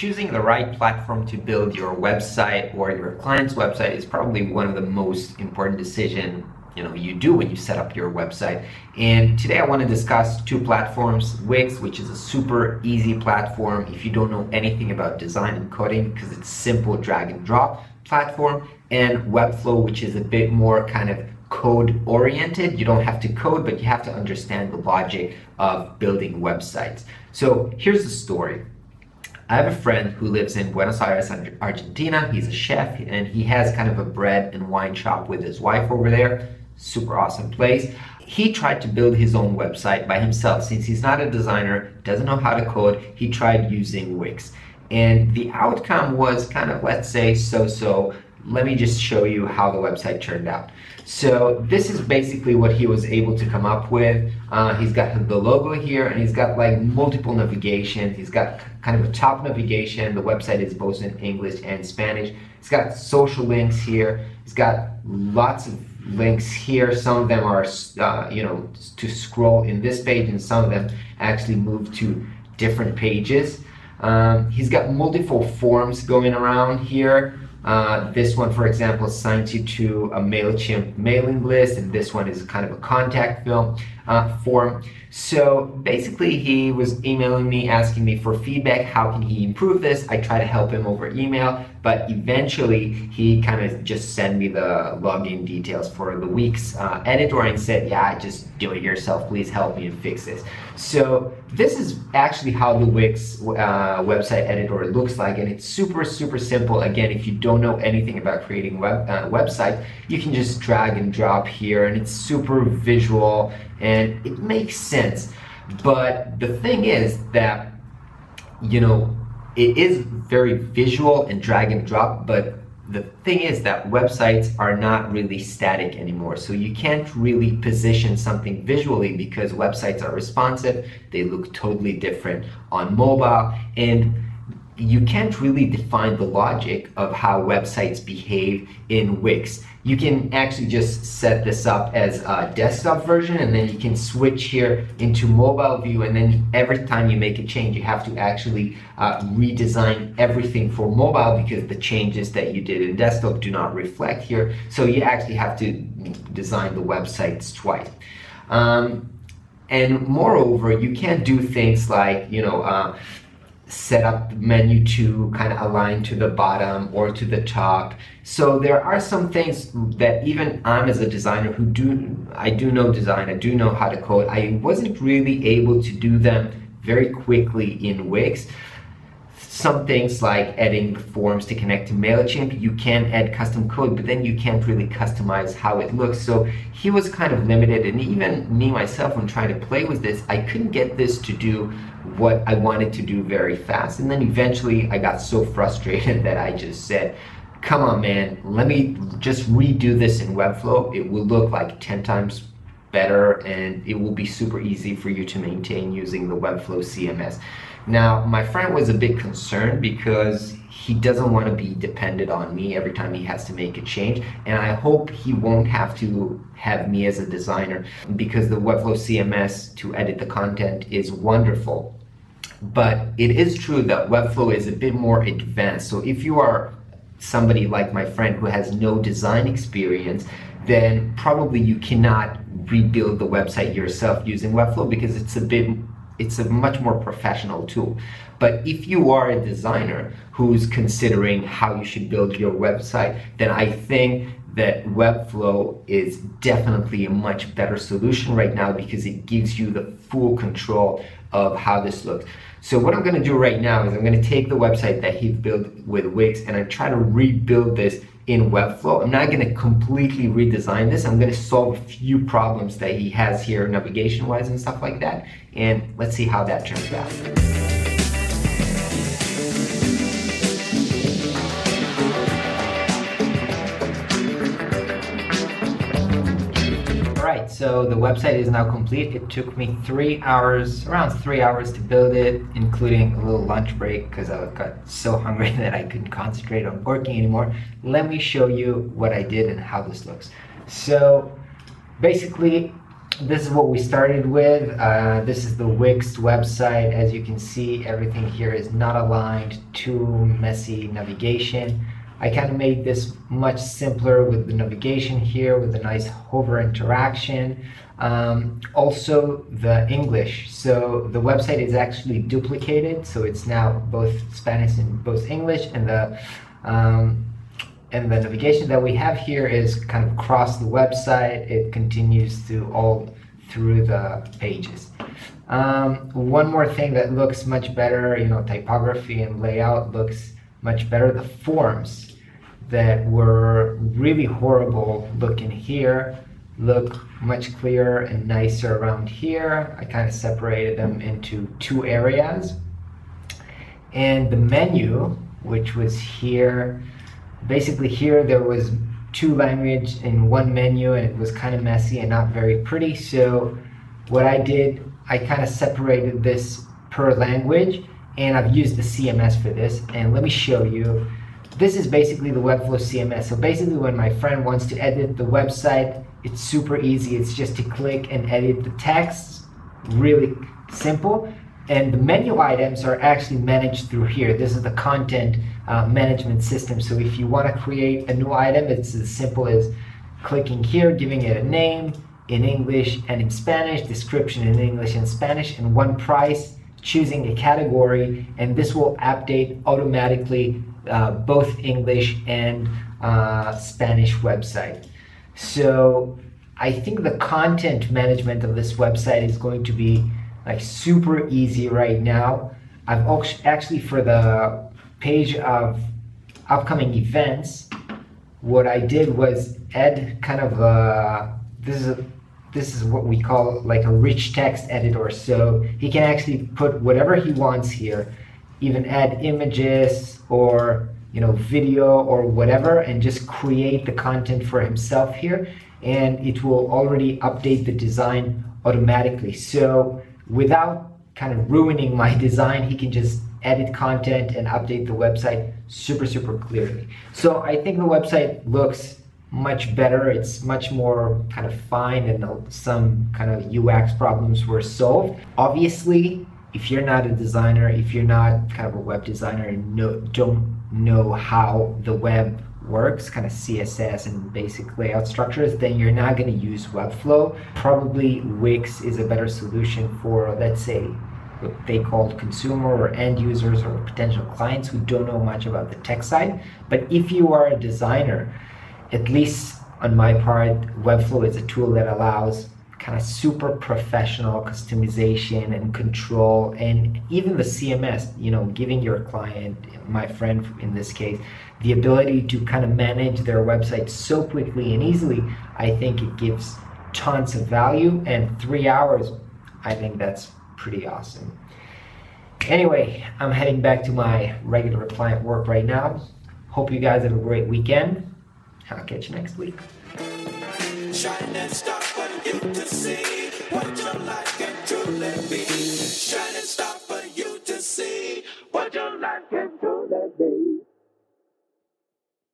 choosing the right platform to build your website or your client's website is probably one of the most important decision you know you do when you set up your website. And today i want to discuss two platforms wix which is a super easy platform if you don't know anything about design and coding because it's simple drag and drop platform and webflow which is a bit more kind of code oriented you don't have to code but you have to understand the logic of building websites. So here's the story I have a friend who lives in Buenos Aires, Argentina. He's a chef and he has kind of a bread and wine shop with his wife over there. Super awesome place. He tried to build his own website by himself. Since he's not a designer, doesn't know how to code, he tried using Wix. And the outcome was kind of, let's say, so-so. Let me just show you how the website turned out. So this is basically what he was able to come up with. Uh, he's got the logo here and he's got like multiple navigations. He's got kind of a top navigation. The website is both in English and Spanish. He's got social links here. He's got lots of links here. Some of them are, uh, you know, to scroll in this page and some of them actually move to different pages. Um, he's got multiple forms going around here. Uh, this one, for example, signs you to a MailChimp mailing list, and this one is kind of a contact film uh, form. So basically, he was emailing me, asking me for feedback. How can he improve this? I try to help him over email, but eventually he kind of just sent me the login details for the Wix uh, editor and said, yeah, just do it yourself. Please help me and fix this. So this is actually how the Wix uh, website editor looks like, and it's super, super simple. Again, if you don't know anything about creating web uh, website, you can just drag and drop here, and it's super visual and it makes sense. But the thing is that, you know, it is very visual and drag and drop, but the thing is that websites are not really static anymore. So you can't really position something visually because websites are responsive. They look totally different on mobile and you can't really define the logic of how websites behave in Wix you can actually just set this up as a desktop version and then you can switch here into mobile view and then every time you make a change you have to actually uh, redesign everything for mobile because the changes that you did in desktop do not reflect here. So you actually have to design the websites twice. Um, and moreover you can't do things like you know uh, set up the menu to kind of align to the bottom or to the top. So there are some things that even I'm as a designer who do, I do know design, I do know how to code, I wasn't really able to do them very quickly in Wix. Some things like adding forms to connect to MailChimp, you can add custom code, but then you can't really customize how it looks. So he was kind of limited, and even me myself, when trying to play with this, I couldn't get this to do what I wanted to do very fast. And then eventually I got so frustrated that I just said, come on man, let me just redo this in Webflow. It will look like 10 times better and it will be super easy for you to maintain using the Webflow CMS. Now, my friend was a bit concerned because he doesn't want to be dependent on me every time he has to make a change. And I hope he won't have to have me as a designer because the Webflow CMS to edit the content is wonderful. But it is true that Webflow is a bit more advanced. So if you are somebody like my friend who has no design experience, then probably you cannot rebuild the website yourself using Webflow because it's a bit it's a much more professional tool. But if you are a designer who's considering how you should build your website, then I think that Webflow is definitely a much better solution right now because it gives you the full control of how this looks. So what I'm gonna do right now is I'm gonna take the website that he built with Wix and I try to rebuild this in Webflow. I'm not gonna completely redesign this. I'm gonna solve a few problems that he has here navigation-wise and stuff like that. And let's see how that turns out. So the website is now complete. It took me three hours, around three hours to build it, including a little lunch break because I got so hungry that I couldn't concentrate on working anymore. Let me show you what I did and how this looks. So basically, this is what we started with. Uh, this is the Wix website. As you can see, everything here is not aligned, too messy navigation. I kind of made this much simpler with the navigation here with a nice hover interaction. Um, also the English. So the website is actually duplicated. So it's now both Spanish and both English and the um, and the navigation that we have here is kind of across the website. It continues to all through the pages. Um, one more thing that looks much better, you know, typography and layout looks much better. The forms that were really horrible looking here look much clearer and nicer around here. I kind of separated them into two areas. And the menu, which was here, basically here there was two language in one menu and it was kind of messy and not very pretty. So what I did, I kind of separated this per language and I've used the CMS for this. And let me show you. This is basically the Webflow CMS. So basically when my friend wants to edit the website, it's super easy. It's just to click and edit the text. Really simple. And the menu items are actually managed through here. This is the content uh, management system. So if you want to create a new item, it's as simple as clicking here, giving it a name in English and in Spanish, description in English and Spanish, and one price, choosing a category, and this will update automatically uh, both English and uh, Spanish website. So I think the content management of this website is going to be like super easy right now. I've actually for the page of upcoming events, what I did was add kind of a, this is a, this is what we call like a rich text editor. So he can actually put whatever he wants here, even add images or you know video or whatever, and just create the content for himself here, and it will already update the design automatically. So without kind of ruining my design, he can just edit content and update the website super, super clearly. So I think the website looks much better. It's much more kind of fine and some kind of UX problems were solved. Obviously, if you're not a designer, if you're not kind of a web designer and no, don't know how the web works, kind of CSS and basic layout structures, then you're not going to use Webflow. Probably Wix is a better solution for, let's say, what they call consumer or end users or potential clients who don't know much about the tech side. But if you are a designer, at least on my part, Webflow is a tool that allows kind of super professional customization and control and even the cms you know giving your client my friend in this case the ability to kind of manage their website so quickly and easily i think it gives tons of value. And three hours i think that's pretty awesome. Anyway i'm heading back to my regular client work right now. Hope you guys have a great weekend. I'll catch you next week you to see what your life